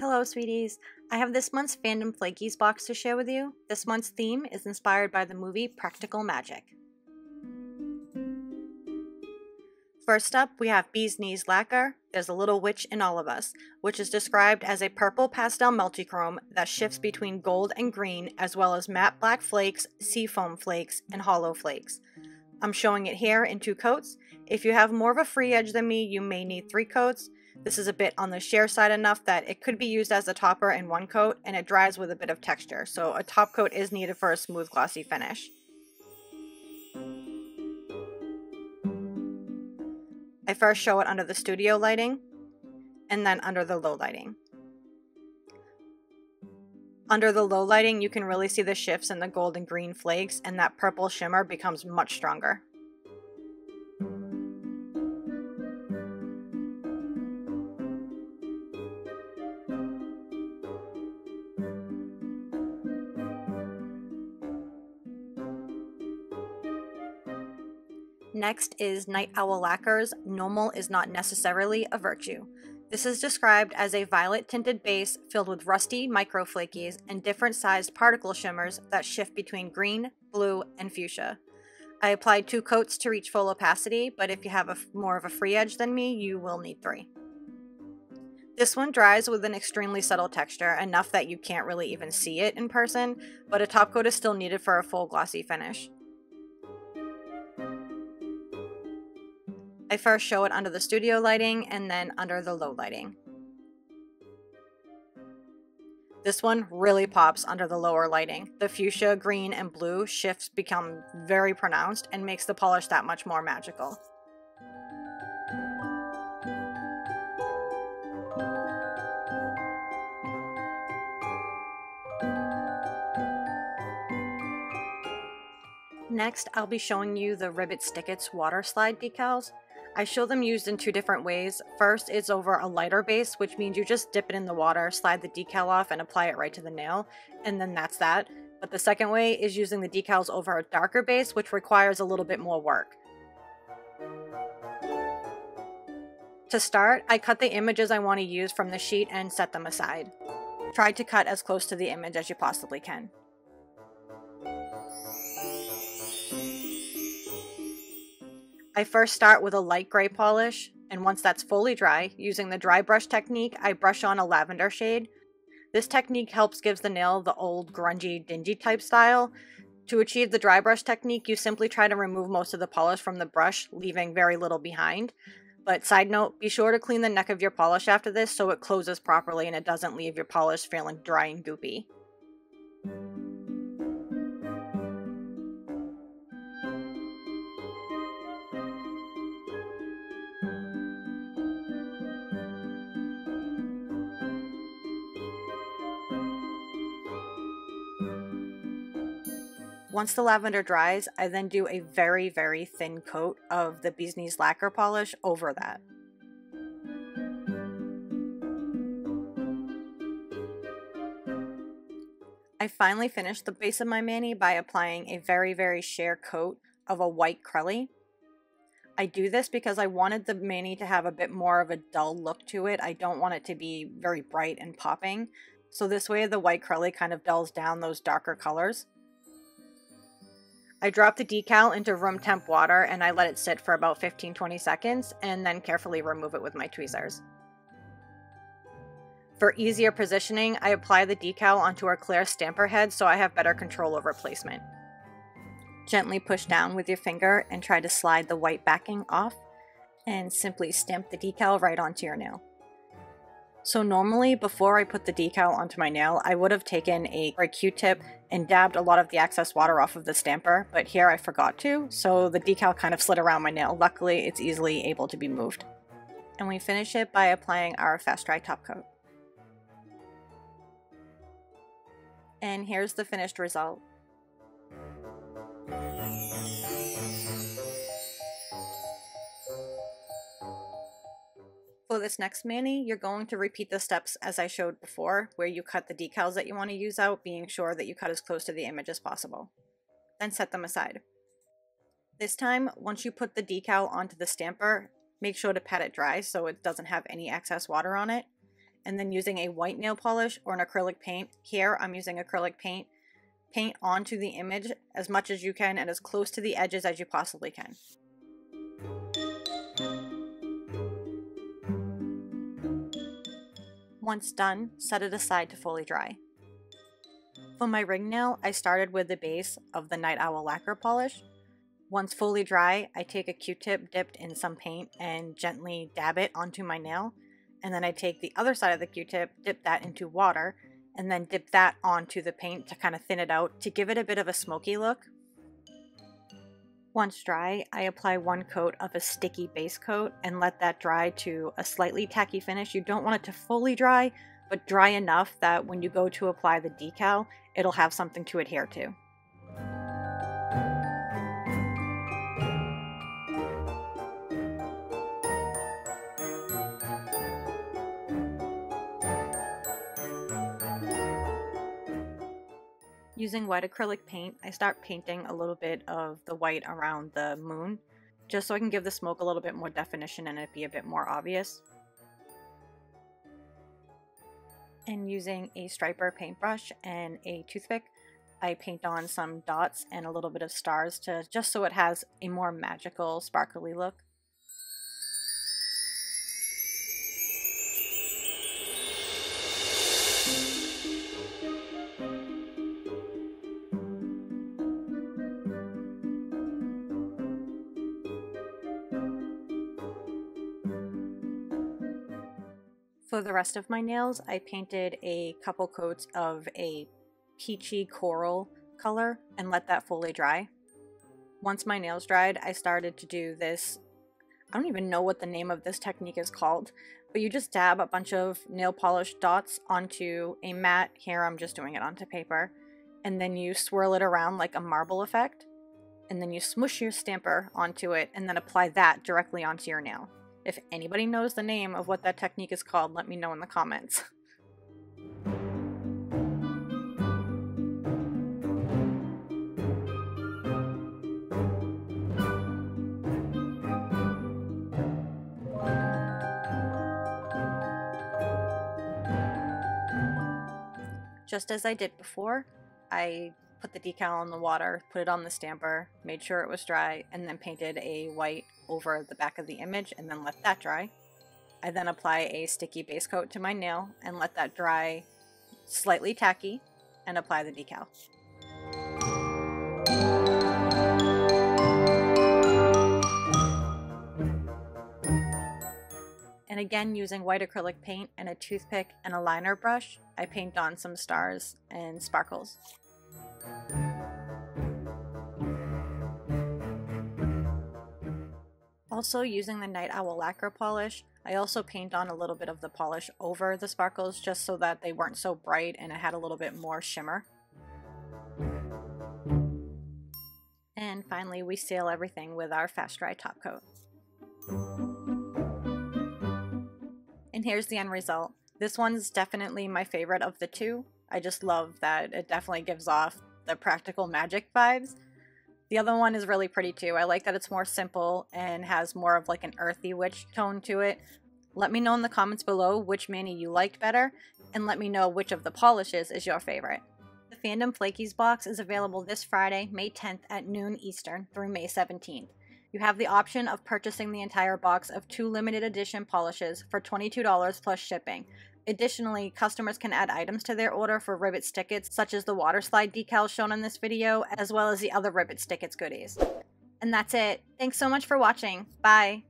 Hello, sweeties. I have this month's Fandom Flakies box to share with you. This month's theme is inspired by the movie Practical Magic. First up, we have Bee's Knees Lacquer. There's a little witch in all of us, which is described as a purple pastel multichrome that shifts between gold and green, as well as matte black flakes, seafoam flakes, and hollow flakes. I'm showing it here in two coats. If you have more of a free edge than me, you may need three coats. This is a bit on the sheer side enough that it could be used as a topper in one coat and it dries with a bit of texture, so a top coat is needed for a smooth glossy finish. I first show it under the studio lighting and then under the low lighting. Under the low lighting, you can really see the shifts in the gold and green flakes and that purple shimmer becomes much stronger. Next is Night Owl Lacquer's Normal is not necessarily a virtue. This is described as a violet tinted base filled with rusty microflakies and different sized particle shimmers that shift between green, blue, and fuchsia. I applied two coats to reach full opacity, but if you have a, more of a free edge than me, you will need three. This one dries with an extremely subtle texture, enough that you can't really even see it in person, but a top coat is still needed for a full glossy finish. First show it under the studio lighting and then under the low lighting. This one really pops under the lower lighting. The fuchsia, green, and blue shifts become very pronounced and makes the polish that much more magical. Next, I'll be showing you the Ribbit Stickets water slide decals. I show them used in two different ways. First, it's over a lighter base, which means you just dip it in the water, slide the decal off, and apply it right to the nail, and then that's that. But the second way is using the decals over a darker base, which requires a little bit more work. To start, I cut the images I want to use from the sheet and set them aside. Try to cut as close to the image as you possibly can. I first start with a light gray polish, and once that's fully dry, using the dry brush technique, I brush on a lavender shade. This technique helps gives the nail the old grungy, dingy type style. To achieve the dry brush technique, you simply try to remove most of the polish from the brush, leaving very little behind. But side note, be sure to clean the neck of your polish after this so it closes properly and it doesn't leave your polish feeling dry and goopy. Once the lavender dries, I then do a very, very thin coat of the Bee's Knees lacquer polish over that. I finally finished the base of my mani by applying a very, very sheer coat of a white Crelly. I do this because I wanted the mani to have a bit more of a dull look to it. I don't want it to be very bright and popping. So this way the white Crelly kind of dulls down those darker colors. I drop the decal into room temp water and I let it sit for about 15-20 seconds and then carefully remove it with my tweezers. For easier positioning, I apply the decal onto our clear stamper head so I have better control over placement. Gently push down with your finger and try to slide the white backing off and simply stamp the decal right onto your nail. So normally before I put the decal onto my nail, I would have taken a, a Q-tip and dabbed a lot of the excess water off of the stamper, but here I forgot to, so the decal kind of slid around my nail. Luckily, it's easily able to be moved. And we finish it by applying our Fast Dry top coat. And here's the finished result. This next mani, you're going to repeat the steps as I showed before, where you cut the decals that you want to use out, being sure that you cut as close to the image as possible. Then set them aside. This time, once you put the decal onto the stamper, make sure to pat it dry so it doesn't have any excess water on it. and then using a white nail polish or an acrylic paint. Here I'm using acrylic paint. Paint onto the image as much as you can and as close to the edges as you possibly can. Once done, set it aside to fully dry. For my ring nail, I started with the base of the Night Owl lacquer polish. Once fully dry, I take a q-tip dipped in some paint and gently dab it onto my nail. And then I take the other side of the q-tip, dip that into water, and then dip that onto the paint to kind of thin it out to give it a bit of a smoky look. Once dry, I apply one coat of a sticky base coat and let that dry to a slightly tacky finish. You don't want it to fully dry, but dry enough that when you go to apply the decal, it'll have something to adhere to. Using white acrylic paint, I start painting a little bit of the white around the moon, just so I can give the smoke a little bit more definition and it be a bit more obvious. And using a striper paintbrush and a toothpick, I paint on some dots and a little bit of stars to just so it has a more magical, sparkly look. For the rest of my nails, I painted a couple coats of a peachy coral color and let that fully dry. Once my nails dried, I started to do this, I don't even know what the name of this technique is called, but you just dab a bunch of nail polish dots onto a mat, here I'm just doing it onto paper, and then you swirl it around like a marble effect, and then you smush your stamper onto it and then apply that directly onto your nail. If anybody knows the name of what that technique is called, let me know in the comments. Just as I did before, I put the decal in the water, put it on the stamper, made sure it was dry, and then painted a white over the back of the image and then let that dry. I then apply a sticky base coat to my nail and let that dry slightly tacky and apply the decal. And again, using white acrylic paint and a toothpick and a liner brush, I paint on some stars and sparkles. Also using the Night Owl lacquer polish, I also paint on a little bit of the polish over the sparkles just so that they weren't so bright and it had a little bit more shimmer. And finally we seal everything with our fast dry top coat. And here's the end result. This one's definitely my favorite of the two. I just love that it definitely gives off the practical magic vibes. The other one is really pretty too. I like that it's more simple and has more of like an earthy witch tone to it. Let me know in the comments below which mani you liked better, and let me know which of the polishes is your favorite. The Fandom Flakies box is available this Friday, May 10th at noon Eastern through May 17th. You have the option of purchasing the entire box of two limited edition polishes for $22 plus shipping, Additionally, customers can add items to their order for Ribbit Stickets, such as the water slide decals shown in this video, as well as the other Ribbit Stickets goodies. And that's it. Thanks so much for watching. Bye!